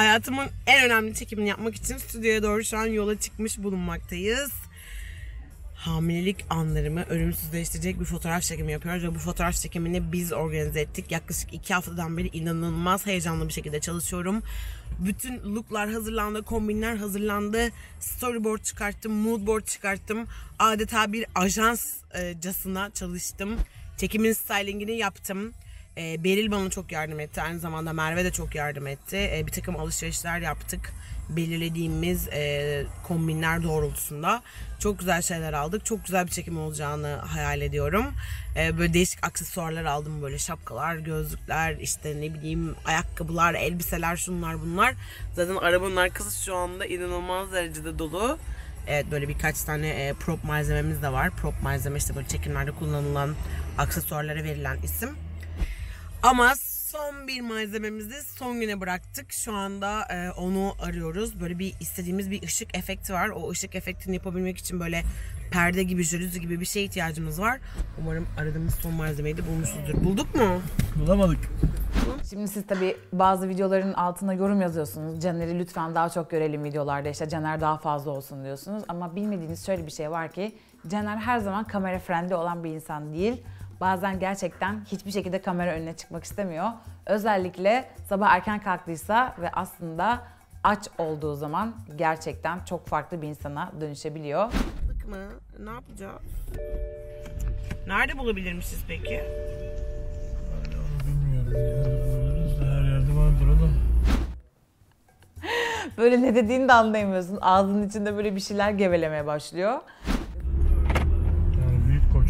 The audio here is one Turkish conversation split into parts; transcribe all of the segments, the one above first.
Hayatımın en önemli çekimini yapmak için stüdyoya doğru şu an yola çıkmış bulunmaktayız. Hamilelik anlarımı ölümsüzleştirecek bir fotoğraf çekimi yapıyoruz ve bu fotoğraf çekimini biz organize ettik. Yaklaşık iki haftadan beri inanılmaz heyecanlı bir şekilde çalışıyorum. Bütün looklar hazırlandı, kombinler hazırlandı. Storyboard çıkarttım, moodboard çıkarttım. Adeta bir ajanscasına çalıştım. Çekimin stylingini yaptım. E, Beril bana çok yardım etti. Aynı zamanda Merve de çok yardım etti. E, bir takım alışverişler yaptık. Belirlediğimiz e, kombinler doğrultusunda. Çok güzel şeyler aldık. Çok güzel bir çekim olacağını hayal ediyorum. E, böyle değişik aksesuarlar aldım. Böyle şapkalar, gözlükler, işte ne bileyim ayakkabılar, elbiseler, şunlar bunlar. Zaten arabanın arkası şu anda inanılmaz derecede dolu. Evet böyle birkaç tane e, prop malzememiz de var. Prop malzeme işte böyle çekimlerde kullanılan aksesuarlara verilen isim. Ama son bir malzememizi son güne bıraktık. Şu anda e, onu arıyoruz. Böyle bir istediğimiz bir ışık efekti var. O ışık efektini yapabilmek için böyle perde gibi, jalüzi gibi bir şeye ihtiyacımız var. Umarım aradığımız son malzemeyi de bulmuşuzdur. Bulduk mu? Bulamadık. Şimdi siz tabii bazı videoların altına yorum yazıyorsunuz. Caner'i lütfen daha çok görelim videolarda işte Caner daha fazla olsun diyorsunuz. Ama bilmediğiniz şöyle bir şey var ki Caner her zaman kamera friendly olan bir insan değil. Bazen gerçekten hiçbir şekilde kamera önüne çıkmak istemiyor. Özellikle sabah erken kalktıysa ve aslında aç olduğu zaman gerçekten çok farklı bir insana dönüşebiliyor. Mı? Ne yapacağız? Nerede bulabilirmişiz peki? Buluruz? Her yerde var burada. Böyle ne dediğini de anlayamıyorsun. Ağzının içinde böyle bir şeyler gevelemeye başlıyor.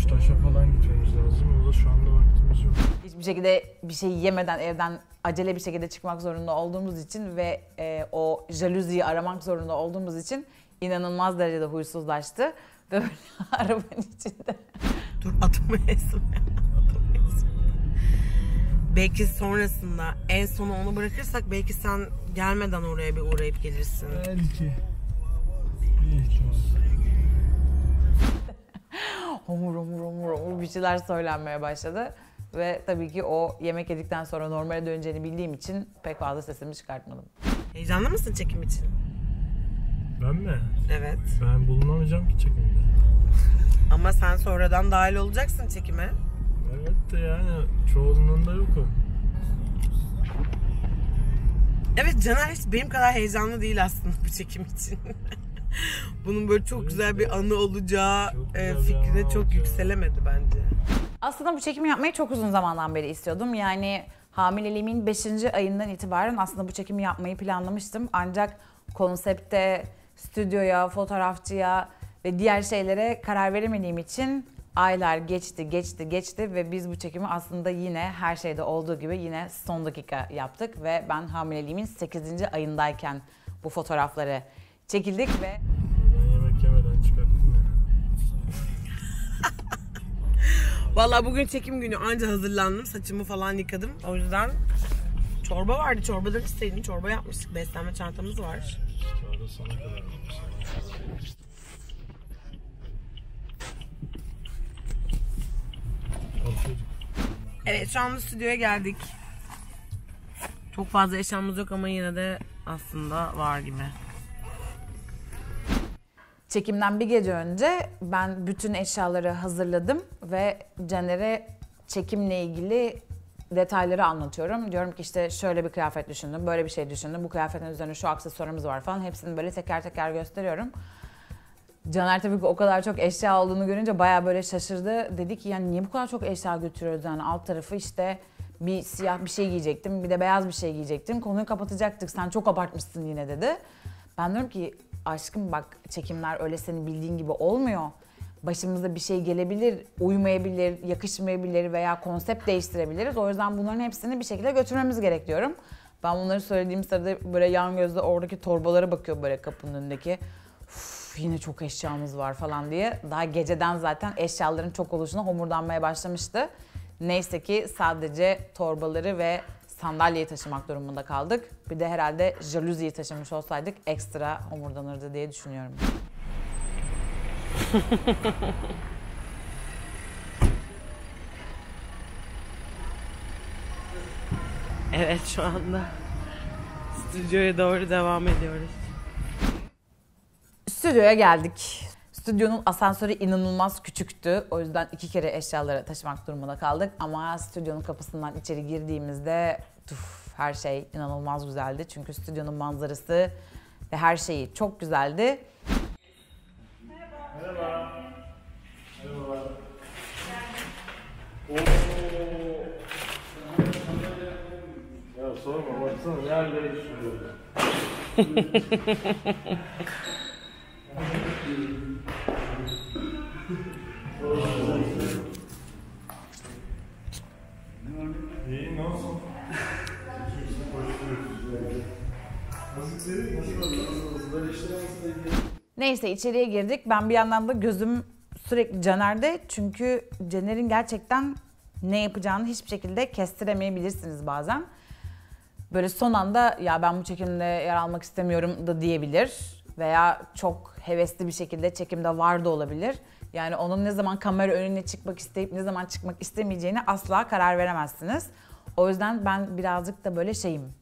Koçtaşa falan gitmemiz lazım. O da şu anda vaktimiz yok. Hiçbir şekilde bir şey yemeden evden acele bir şekilde çıkmak zorunda olduğumuz için ve e, o jaluziyi aramak zorunda olduğumuz için inanılmaz derecede huysuzlaştı. Ve böyle arabanın içinde. Dur atamayasın. Atamayasın. Belki sonrasında en sona onu bırakırsak belki sen gelmeden oraya bir uğrayıp gelirsin. Belki. Bir ihtimal. Homur homur homur homur bir şeyler söylenmeye başladı. Ve tabii ki o yemek yedikten sonra normale döneceğini bildiğim için pek fazla sesimi çıkartmadım. Heyecanlı mısın çekim için? Ben mi? Evet. Ben bulunamayacağım ki çekimde. Ama sen sonradan dahil olacaksın çekime. Evet de yani çoğunluğunda da yokum. Evet Caner hiç benim kadar heyecanlı değil aslında bu çekim için. Bunun böyle çok güzel bir anı olacağı Çok e, fikrine çok yükselemedi bence. Aslında bu çekimi yapmayı çok uzun zamandan beri istiyordum. Yani hamileliğimin 5. ayından itibaren aslında bu çekimi yapmayı planlamıştım. Ancak konsepte, stüdyoya, fotoğrafçıya ve diğer şeylere karar veremediğim için aylar geçti, geçti, geçti ve biz bu çekimi aslında yine her şeyde olduğu gibi yine son dakika yaptık ve ben hamileliğimin 8. ayındayken bu fotoğrafları çekildik ve Ben yemek yemeden çıkarttım ya. Vallahi bugün çekim günü anca hazırlandım. Saçımı falan yıkadım. O yüzden çorba vardı. Çorbadan istedim. Çorba yapmıştık. Beslenme çantamız var. Orada sana kadar. Alışıyorduk. Evet şu anda stüdyoya geldik. Çok fazla eşyamız yok ama yine de aslında var gibi. Çekimden bir gece önce ben bütün eşyaları hazırladım ve Caner'e çekimle ilgili detayları anlatıyorum. Diyorum ki işte şöyle bir kıyafet düşündüm, böyle bir şey düşündüm, bu kıyafetin üzerine şu aksesuarımız var falan. Hepsini böyle teker teker gösteriyorum. Caner tabii ki o kadar çok eşya olduğunu görünce bayağı böyle şaşırdı. Dedi ki yani niye bu kadar çok eşya götürüyoruz yani alt tarafı işte bir siyah bir şey giyecektim bir de beyaz bir şey giyecektim. Konuyu kapatacaktık sen çok abartmışsın yine dedi. Ben diyorum ki aşkım bak çekimler öyle senin bildiğin gibi olmuyor. Başımıza bir şey gelebilir, uymayabilir, yakışmayabilir veya konsept değiştirebiliriz. O yüzden bunların hepsini bir şekilde götürmemiz gerek diyorum. Ben bunları söylediğim sırada böyle yan gözle oradaki torbalara bakıyor böyle kapının önündeki. Uf, yine çok eşyamız var falan diye. Daha geceden zaten eşyaların çok oluşuna homurdanmaya başlamıştı. Neyse ki sadece torbaları ve sandalyeyi taşımak durumunda kaldık. Bir de herhalde jaluziyi taşımış olsaydık ekstra homurdanırdı diye düşünüyorum. Evet şu anda Stüdyoya doğru devam ediyoruz. Stüdyoya geldik. Stüdyonun asansörü inanılmaz küçüktü. O yüzden iki kere eşyaları taşımak durumunda kaldık. Ama stüdyonun kapısından içeri girdiğimizde tuf, her şey inanılmaz güzeldi. Çünkü stüdyonun manzarası ve her şeyi çok güzeldi. Ya sorma baksana. İyi Neyse içeriye girdik. Ben bir yandan da gözüm sürekli Caner'de. Çünkü Caner'in gerçekten ne yapacağını hiçbir şekilde kestiremeyebilirsiniz bazen. Böyle son anda ya ben bu çekimde yer almak istemiyorum da diyebilir. Veya çok hevesli bir şekilde çekimde var da olabilir. Yani onun ne zaman kamera önüne çıkmak isteyip ne zaman çıkmak istemeyeceğini asla karar veremezsiniz. O yüzden ben birazcık da böyle şeyim.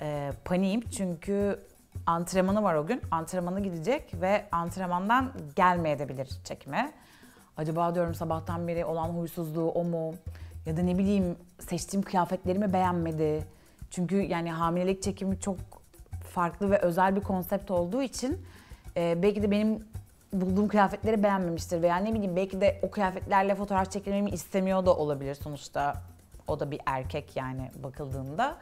E, paniğim çünkü antrenmanı var o gün. Antrenmanı gidecek ve antrenmandan gelmeyebilir çekime. Acaba diyorum sabahtan beri olan huysuzluğu o mu? Ya da ne bileyim seçtiğim kıyafetlerimi beğenmedi. Çünkü yani hamilelik çekimi çok farklı ve özel bir konsept olduğu için e, belki de benim bulduğum kıyafetleri beğenmemiştir veya ne bileyim belki de o kıyafetlerle fotoğraf çekilmemi istemiyor da olabilir sonuçta o da bir erkek yani bakıldığında.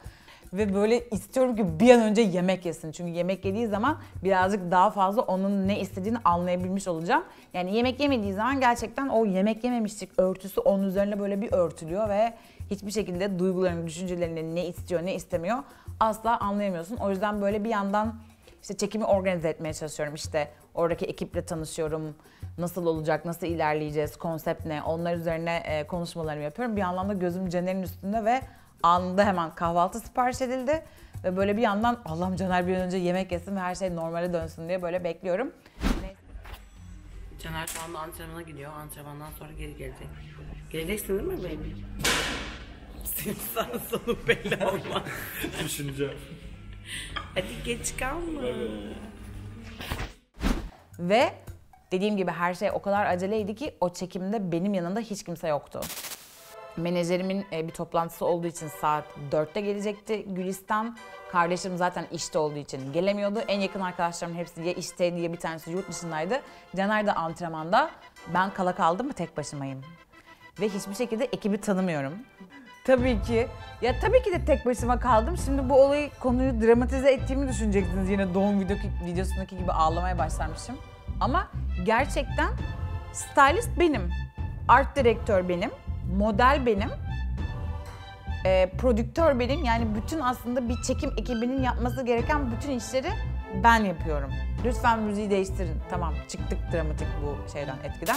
Ve böyle istiyorum ki bir an önce yemek yesin. Çünkü yemek yediği zaman birazcık daha fazla onun ne istediğini anlayabilmiş olacağım. Yani yemek yemediği zaman gerçekten o yemek yememişlik örtüsü onun üzerine böyle bir örtülüyor ve hiçbir şekilde duygularını, düşüncelerini ne istiyor, ne istemiyor asla anlayamıyorsun. O yüzden böyle bir yandan işte çekimi organize etmeye çalışıyorum. İşte oradaki ekiple tanışıyorum. Nasıl olacak, nasıl ilerleyeceğiz, konsept ne, onlar üzerine e, konuşmalarımı yapıyorum. Bir yandan da gözüm Caner'in üstünde ve anında hemen kahvaltı sipariş edildi. Ve böyle bir yandan Allah'ım Caner bir an önce yemek yesin ve her şey normale dönsün diye böyle bekliyorum. Caner şu anda antrenmana gidiyor. Antrenmandan sonra geri gelecek. Geleceksin değil mi baby? Senin sağ sonu belli olmaz. Düşüneceğim. Hadi geç kalma. Ve dediğim gibi her şey o kadar aceleydi ki o çekimde benim yanında hiç kimse yoktu. Menajerimin e, bir toplantısı olduğu için saat 4'te gelecekti Gülistan. Kardeşim zaten işte olduğu için gelemiyordu. En yakın arkadaşlarımın hepsi ya işteydi ya bir tanesi yurt dışındaydı. Caner de antrenmanda. Ben kala kaldım mı tek başımayım. Ve hiçbir şekilde ekibi tanımıyorum. Tabii ki. Ya tabii ki de tek başıma kaldım. Şimdi bu olayı konuyu dramatize ettiğimi düşüneceksiniz. Yine doğum video, videosundaki gibi ağlamaya başlamışım. Ama gerçekten stylist benim. Art direktör benim. Model benim. e, prodüktör benim. Yani bütün aslında bir çekim ekibinin yapması gereken bütün işleri ben yapıyorum. Lütfen müziği değiştirin. Tamam çıktık dramatik bu şeyden etkiden.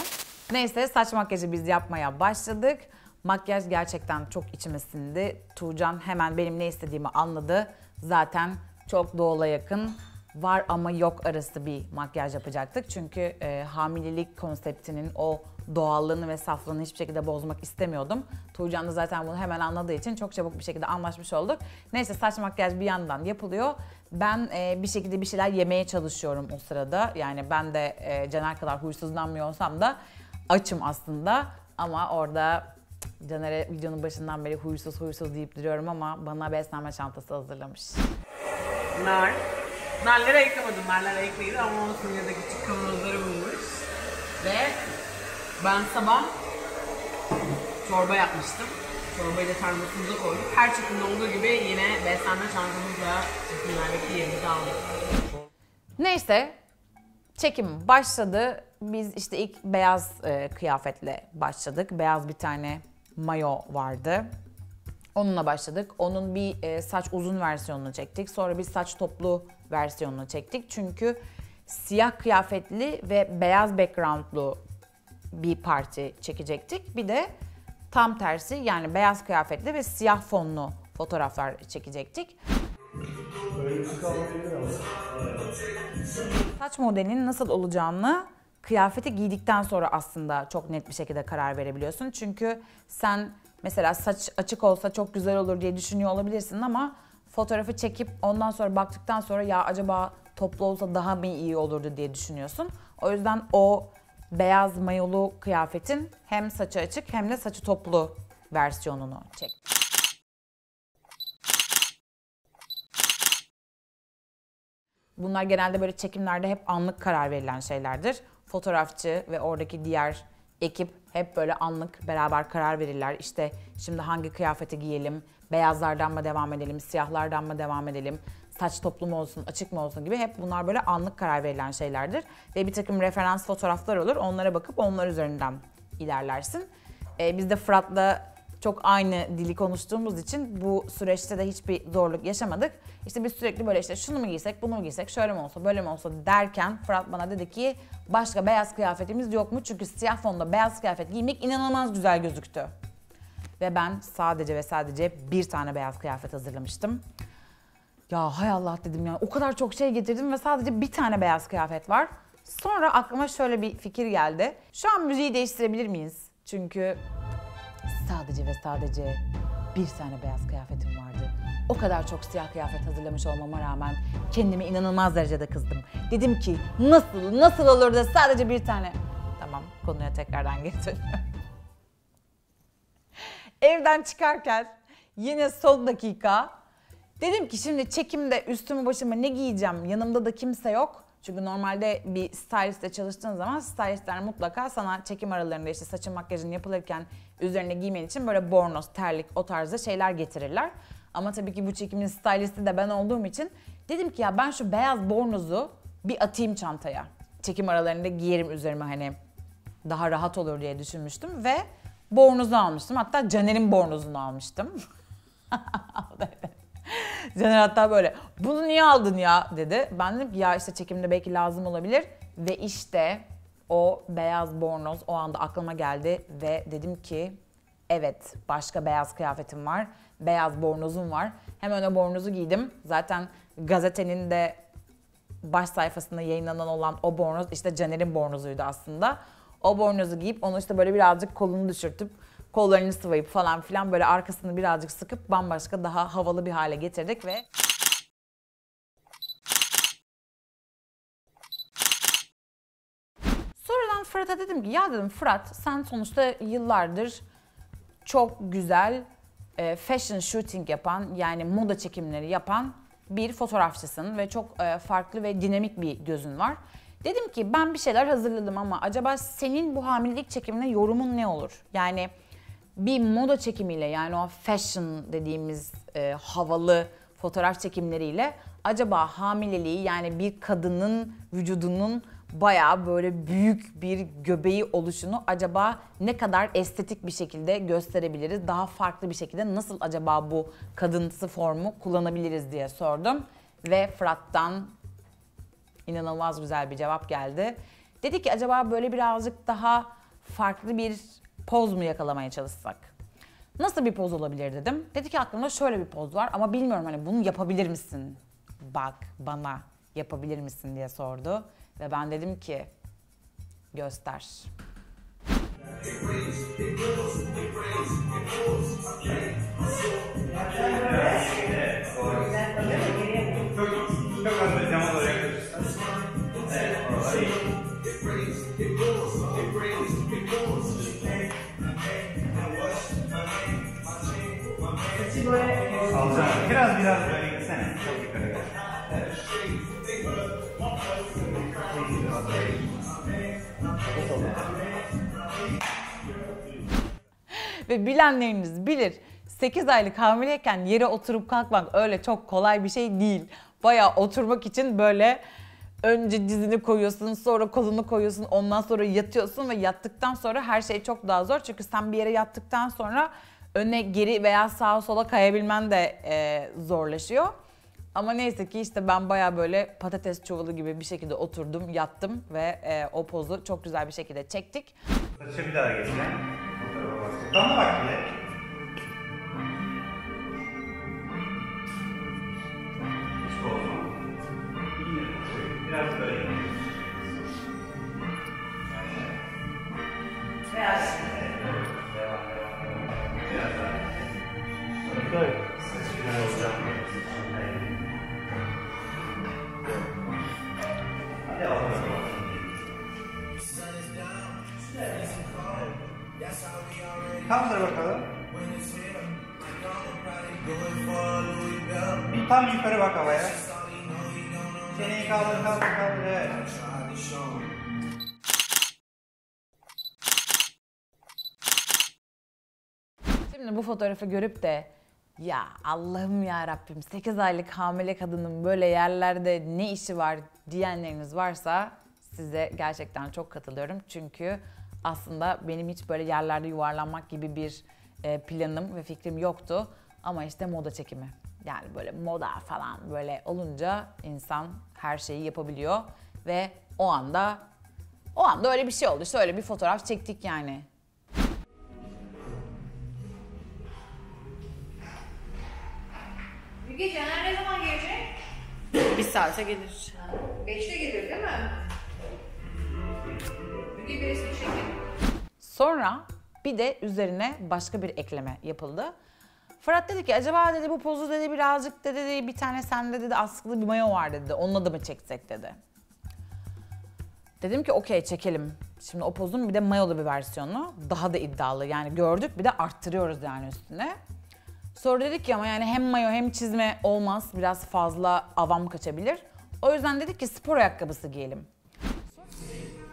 Neyse saç makyajı biz yapmaya başladık. Makyaj gerçekten çok içime sindi. Tuğcan hemen benim ne istediğimi anladı. Zaten çok doğala yakın var ama yok arası bir makyaj yapacaktık. Çünkü e, hamilelik konseptinin o doğallığını ve saflığını hiçbir şekilde bozmak istemiyordum. Tuğcan da zaten bunu hemen anladığı için çok çabuk bir şekilde anlaşmış olduk. Neyse saç makyaj bir yandan yapılıyor. Ben e, bir şekilde bir şeyler yemeye çalışıyorum o sırada. Yani ben de e, Caner kadar huysuzlanmıyor olsam da açım aslında. Ama orada Caner'e videonun başından beri huysuz huysuz deyip duruyorum ama bana beslenme çantası hazırlamış. Nar. Narları ayıklamadım. Narlar ayıklıydı ama olsun ya da küçük kavanozları bulmuş. Ve ben sabah çorba yapmıştım. Çorbayı da termosumuza koyduk. Her çekimde olduğu gibi yine beslenme çantamızla çekimlerdeki yerimizi aldık. Neyse çekim başladı. Biz işte ilk beyaz e, kıyafetle başladık. Beyaz bir tane mayo vardı. Onunla başladık. Onun bir e, saç uzun versiyonunu çektik. Sonra bir saç toplu versiyonunu çektik. Çünkü siyah kıyafetli ve beyaz backgroundlu bir parti çekecektik. Bir de tam tersi yani beyaz kıyafetli ve siyah fonlu fotoğraflar çekecektik. Saç modelinin nasıl olacağını kıyafeti giydikten sonra aslında çok net bir şekilde karar verebiliyorsun. Çünkü sen mesela saç açık olsa çok güzel olur diye düşünüyor olabilirsin ama fotoğrafı çekip ondan sonra baktıktan sonra ya acaba toplu olsa daha mı iyi olurdu diye düşünüyorsun. O yüzden o beyaz mayolu kıyafetin hem saçı açık hem de saçı toplu versiyonunu çek. Bunlar genelde böyle çekimlerde hep anlık karar verilen şeylerdir. Fotoğrafçı ve oradaki diğer ekip hep böyle anlık beraber karar verirler. İşte şimdi hangi kıyafeti giyelim, beyazlardan mı devam edelim, siyahlardan mı devam edelim, saç toplu mu olsun, açık mı olsun gibi hep bunlar böyle anlık karar verilen şeylerdir. Ve bir takım referans fotoğraflar olur, onlara bakıp onlar üzerinden ilerlersin. Ee, biz de Fırat'la çok aynı dili konuştuğumuz için bu süreçte de hiçbir zorluk yaşamadık. İşte biz sürekli böyle işte şunu mu giysek, bunu mu giysek, şöyle mi olsa, böyle mi olsa derken Fırat bana dedi ki başka beyaz kıyafetimiz yok mu? Çünkü siyah fonda beyaz kıyafet giymek inanılmaz güzel gözüktü. Ve ben sadece ve sadece bir tane beyaz kıyafet hazırlamıştım. Ya hay Allah dedim ya o kadar çok şey getirdim ve sadece bir tane beyaz kıyafet var. Sonra aklıma şöyle bir fikir geldi. Şu an müziği değiştirebilir miyiz? Çünkü sadece ve sadece bir tane beyaz kıyafetim vardı. O kadar çok siyah kıyafet hazırlamış olmama rağmen kendime inanılmaz derecede kızdım. Dedim ki nasıl, nasıl olur da sadece bir tane... Tamam konuya tekrardan geri. Evden çıkarken yine son dakika dedim ki şimdi çekimde üstümü başımı ne giyeceğim yanımda da kimse yok. Çünkü normalde bir stylistle çalıştığın zaman stylistler mutlaka sana çekim aralarında işte saçın makyajın yapılırken üzerine giymen için böyle bornoz, terlik o tarzda şeyler getirirler. Ama tabii ki bu çekimin stylisti de ben olduğum için dedim ki ya ben şu beyaz bornozu bir atayım çantaya. Çekim aralarında giyerim üzerime hani daha rahat olur diye düşünmüştüm ve bornozu almıştım. Hatta Caner'in bornozunu almıştım. Caner hatta böyle bunu niye aldın ya dedi. Ben dedim ki ya işte çekimde belki lazım olabilir. Ve işte o beyaz bornoz o anda aklıma geldi ve dedim ki evet başka beyaz kıyafetim var. Beyaz bornozum var. Hemen o bornozu giydim. Zaten gazetenin de baş sayfasında yayınlanan olan o bornoz işte Caner'in bornozuydu aslında. O bornozu giyip onu işte böyle birazcık kolunu düşürtüp kollarını sıvayıp falan filan böyle arkasını birazcık sıkıp bambaşka daha havalı bir hale getirdik ve Sonradan Fırat'a dedim ki ya dedim Fırat sen sonuçta yıllardır çok güzel e, fashion shooting yapan yani moda çekimleri yapan bir fotoğrafçısın ve çok e, farklı ve dinamik bir gözün var. Dedim ki ben bir şeyler hazırladım ama acaba senin bu hamilelik çekimine yorumun ne olur? Yani bir moda çekimiyle yani o fashion dediğimiz e, havalı fotoğraf çekimleriyle acaba hamileliği yani bir kadının vücudunun bayağı böyle büyük bir göbeği oluşunu acaba ne kadar estetik bir şekilde gösterebiliriz? Daha farklı bir şekilde nasıl acaba bu kadınsı formu kullanabiliriz diye sordum. Ve Fırat'tan inanılmaz güzel bir cevap geldi. Dedi ki acaba böyle birazcık daha farklı bir poz mu yakalamaya çalışsak? Nasıl bir poz olabilir dedim. Dedi ki aklımda şöyle bir poz var ama bilmiyorum hani bunu yapabilir misin? Bak bana yapabilir misin diye sordu. Ve ben dedim ki göster. Ve bilenleriniz bilir 8 aylık hamileyken yere oturup kalkmak öyle çok kolay bir şey değil. Bayağı oturmak için böyle önce dizini koyuyorsun, sonra kolunu koyuyorsun, ondan sonra yatıyorsun ve yattıktan sonra her şey çok daha zor. Çünkü sen bir yere yattıktan sonra öne geri veya sağa sola kayabilmen de e, zorlaşıyor. Ama neyse ki işte ben baya böyle patates çuvalı gibi bir şekilde oturdum, yattım ve e, o pozu çok güzel bir şekilde çektik. Saça bir daha geçelim. Fotoğrafa bak. Bana Kaldır bakalım. Bir tam yukarı bak havaya. Çeneyi kaldır kaldır kaldır evet. Şimdi bu fotoğrafı görüp de ya Allah'ım ya Rabbim 8 aylık hamile kadının böyle yerlerde ne işi var diyenleriniz varsa size gerçekten çok katılıyorum. Çünkü aslında benim hiç böyle yerlerde yuvarlanmak gibi bir e, planım ve fikrim yoktu. Ama işte moda çekimi. Yani böyle moda falan böyle olunca insan her şeyi yapabiliyor ve o anda o anda öyle bir şey oldu. İşte öyle bir fotoğraf çektik yani. Müge Caner ne zaman gelecek? Bir saate gelir. Beşte gelir değil mi? Müge bir resim çekin. Sonra bir de üzerine başka bir ekleme yapıldı. Fırat dedi ki acaba dedi bu pozu dedi birazcık dedi, dedi bir tane sende dedi askılı bir mayo var dedi. Onunla da mı çeksek dedi. Dedim ki okey çekelim. Şimdi o pozun bir de mayolu bir versiyonu. Daha da iddialı. Yani gördük bir de arttırıyoruz yani üstüne. Sonra dedik ki ama yani hem mayo hem çizme olmaz. Biraz fazla avam kaçabilir. O yüzden dedik ki spor ayakkabısı giyelim.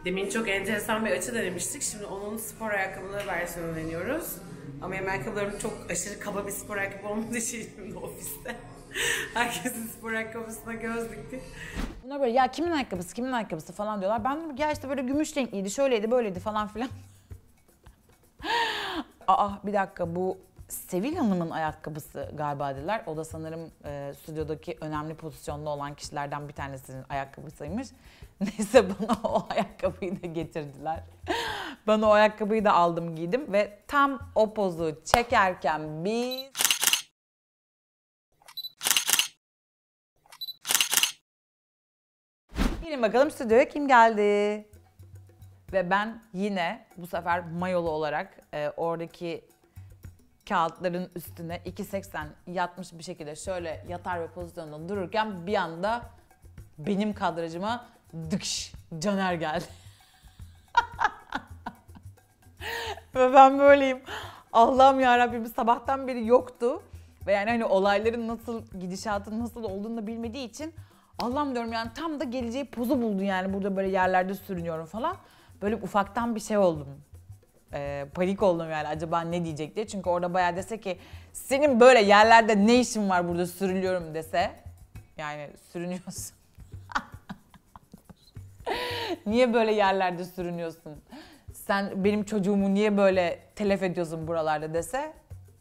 Demin çok enteresan bir açı denemiştik. Şimdi onun spor ayakkabıları versiyonu deniyoruz. Ama benim ayakkabılarım çok aşırı kaba bir spor ayakkabı olmadığı için şimdi ofiste. Herkesin spor ayakkabısına göz diktik. Bunlar böyle ya kimin ayakkabısı kimin ayakkabısı falan diyorlar. Ben dedim ki, ya işte böyle gümüş renkliydi şöyleydi böyleydi falan filan. Aa bir dakika bu Sevil Hanım'ın ayakkabısı galiba dediler. O da sanırım e, stüdyodaki önemli pozisyonda olan kişilerden bir tanesinin ayakkabısıymış. Neyse bana o ayakkabıyı da getirdiler. ben o ayakkabıyı da aldım giydim ve tam o pozu çekerken biz... Gelin bakalım stüdyoya kim geldi? Ve ben yine bu sefer mayolu olarak e, oradaki kağıtların üstüne 2.80 yatmış bir şekilde şöyle yatar ve pozisyonda dururken bir anda benim kadrajıma dıkş Caner geldi. ve ben böyleyim. Allah'ım ya Rabbim sabahtan beri yoktu. Ve yani hani olayların nasıl, gidişatın nasıl olduğunu da bilmediği için Allah'ım diyorum yani tam da geleceği pozu buldu yani burada böyle yerlerde sürünüyorum falan. Böyle ufaktan bir şey oldum. Ee, panik oldum yani acaba ne diyecek diye. Çünkü orada bayağı dese ki senin böyle yerlerde ne işin var burada sürülüyorum dese. Yani sürünüyorsun. niye böyle yerlerde sürünüyorsun? Sen benim çocuğumu niye böyle telef ediyorsun buralarda dese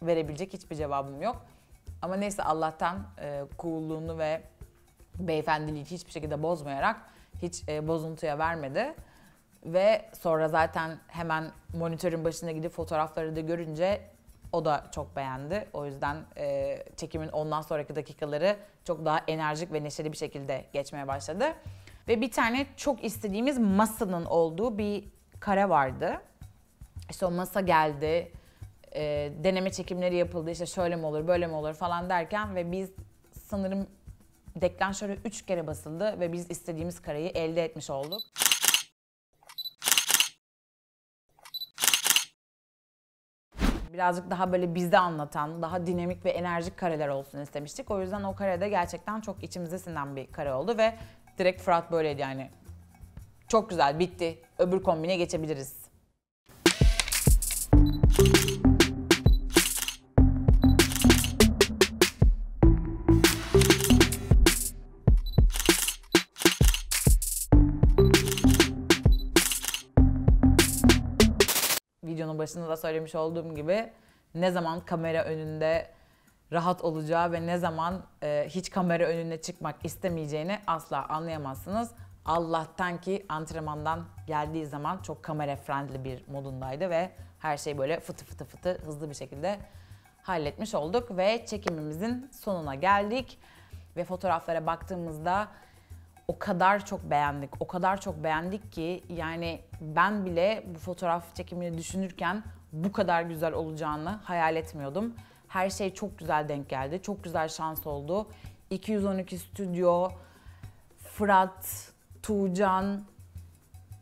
verebilecek hiçbir cevabım yok. Ama neyse Allah'tan e, coolluğunu ve beyefendiliği hiçbir şekilde bozmayarak hiç e, bozuntuya vermedi. Ve sonra zaten hemen monitörün başına gidip fotoğrafları da görünce o da çok beğendi. O yüzden e, çekimin ondan sonraki dakikaları çok daha enerjik ve neşeli bir şekilde geçmeye başladı. Ve bir tane çok istediğimiz masanın olduğu bir kare vardı. İşte o masa geldi, e, deneme çekimleri yapıldı, işte şöyle mi olur, böyle mi olur falan derken ve biz sanırım deklanşöre 3 kere basıldı ve biz istediğimiz kareyi elde etmiş olduk. Birazcık daha böyle bizde anlatan, daha dinamik ve enerjik kareler olsun istemiştik. O yüzden o karede gerçekten çok içimize sinen bir kare oldu ve direkt Fırat böyleydi yani. Çok güzel, bitti. Öbür kombine geçebiliriz. videonun başında da söylemiş olduğum gibi ne zaman kamera önünde rahat olacağı ve ne zaman e, hiç kamera önüne çıkmak istemeyeceğini asla anlayamazsınız. Allah'tan ki antrenmandan geldiği zaman çok kamera friendly bir modundaydı ve her şey böyle fıtı fıtı fıtı hızlı bir şekilde halletmiş olduk ve çekimimizin sonuna geldik ve fotoğraflara baktığımızda o kadar çok beğendik, o kadar çok beğendik ki yani ben bile bu fotoğraf çekimini düşünürken bu kadar güzel olacağını hayal etmiyordum. Her şey çok güzel denk geldi, çok güzel şans oldu. 212 Stüdyo, Fırat, Tuğcan,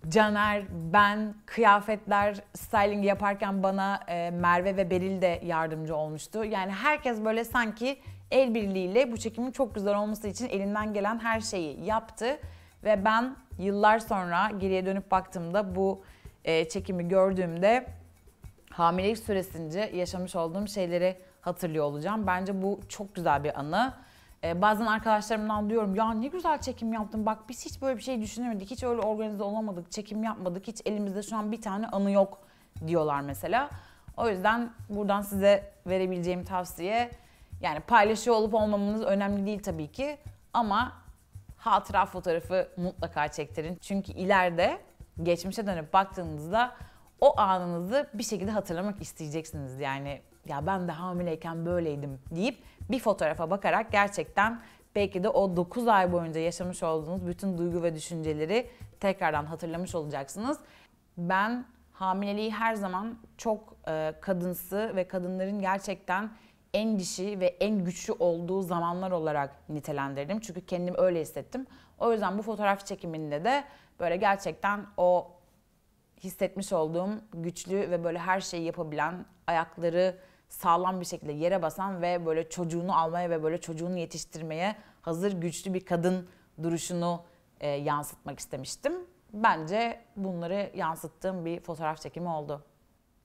Caner, ben, kıyafetler, styling yaparken bana e, Merve ve Beril de yardımcı olmuştu. Yani herkes böyle sanki el birliğiyle bu çekimin çok güzel olması için elinden gelen her şeyi yaptı. Ve ben yıllar sonra geriye dönüp baktığımda bu e, çekimi gördüğümde hamilelik süresince yaşamış olduğum şeyleri hatırlıyor olacağım. Bence bu çok güzel bir anı. Ee, bazen arkadaşlarımdan diyorum ya ne güzel çekim yaptın bak biz hiç böyle bir şey düşünemedik, hiç öyle organize olamadık, çekim yapmadık, hiç elimizde şu an bir tane anı yok diyorlar mesela. O yüzden buradan size verebileceğim tavsiye yani paylaşıyor olup olmamanız önemli değil tabii ki ama hatıra fotoğrafı mutlaka çektirin. Çünkü ileride geçmişe dönüp baktığınızda o anınızı bir şekilde hatırlamak isteyeceksiniz. Yani ya ben de hamileyken böyleydim deyip bir fotoğrafa bakarak gerçekten belki de o 9 ay boyunca yaşamış olduğunuz bütün duygu ve düşünceleri tekrardan hatırlamış olacaksınız. Ben hamileliği her zaman çok e, kadınsı ve kadınların gerçekten en dişi ve en güçlü olduğu zamanlar olarak nitelendirdim. Çünkü kendim öyle hissettim. O yüzden bu fotoğraf çekiminde de böyle gerçekten o hissetmiş olduğum güçlü ve böyle her şeyi yapabilen, ayakları sağlam bir şekilde yere basan ve böyle çocuğunu almaya ve böyle çocuğunu yetiştirmeye hazır güçlü bir kadın duruşunu e, yansıtmak istemiştim. Bence bunları yansıttığım bir fotoğraf çekimi oldu.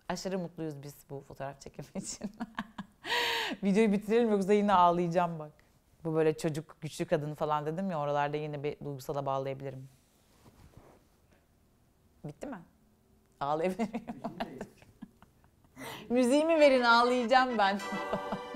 Aşırı mutluyuz biz bu fotoğraf çekimi için. Videoyu bitirelim yoksa yine ağlayacağım bak. Bu böyle çocuk, güçlü kadın falan dedim ya oralarda yine bir duygusala bağlayabilirim. Bitti mi? Ağlayabilirim. Müziğimi verin ağlayacağım ben.